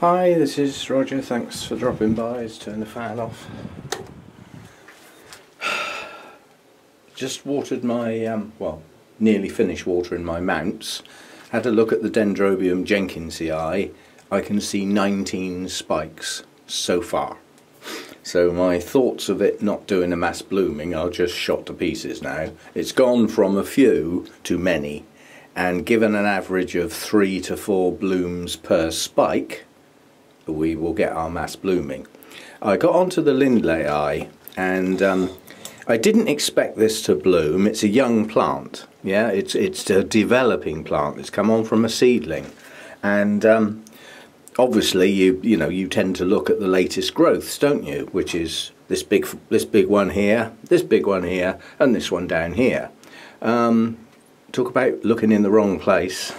Hi, this is Roger. Thanks for dropping by. Let's turn the fan off. Just watered my, um, well, nearly finished watering my mounts. Had a look at the Dendrobium jenkinsii. I can see 19 spikes so far. So my thoughts of it not doing a mass blooming are just shot to pieces now. It's gone from a few to many and given an average of three to four blooms per spike we will get our mass blooming. I got onto the Lindleyi and um, I didn't expect this to bloom. It's a young plant, yeah. It's it's a developing plant. It's come on from a seedling, and um, obviously you you know you tend to look at the latest growths, don't you? Which is this big this big one here, this big one here, and this one down here. Um, talk about looking in the wrong place.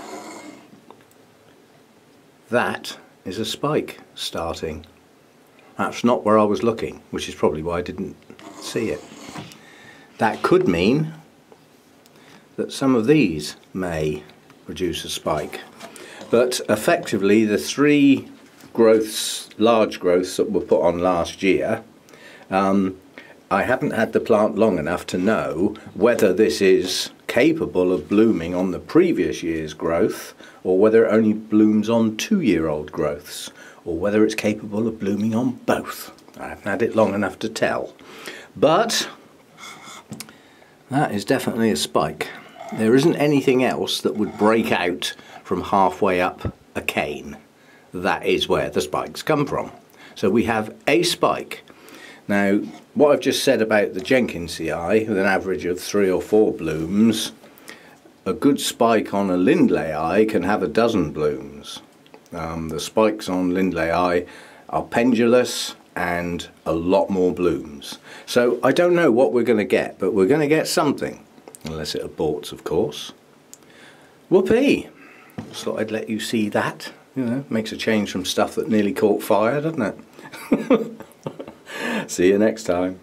That is a spike starting. That's not where I was looking, which is probably why I didn't see it. That could mean that some of these may produce a spike. But effectively the three growths, large growths that were put on last year, um, I haven't had the plant long enough to know whether this is capable of blooming on the previous year's growth or whether it only blooms on two-year-old growths or whether it's capable of blooming on both. I haven't had it long enough to tell. But that is definitely a spike. There isn't anything else that would break out from halfway up a cane. That is where the spikes come from. So we have a spike. Now, what I've just said about the Jenkins Jenkinsii, with an average of three or four blooms, a good spike on a Lindleyi can have a dozen blooms. Um, the spikes on Lindleyi are pendulous and a lot more blooms. So I don't know what we're going to get, but we're going to get something. Unless it aborts, of course. Whoopee! Just thought I'd let you see that. You know, makes a change from stuff that nearly caught fire, doesn't it? see you next time.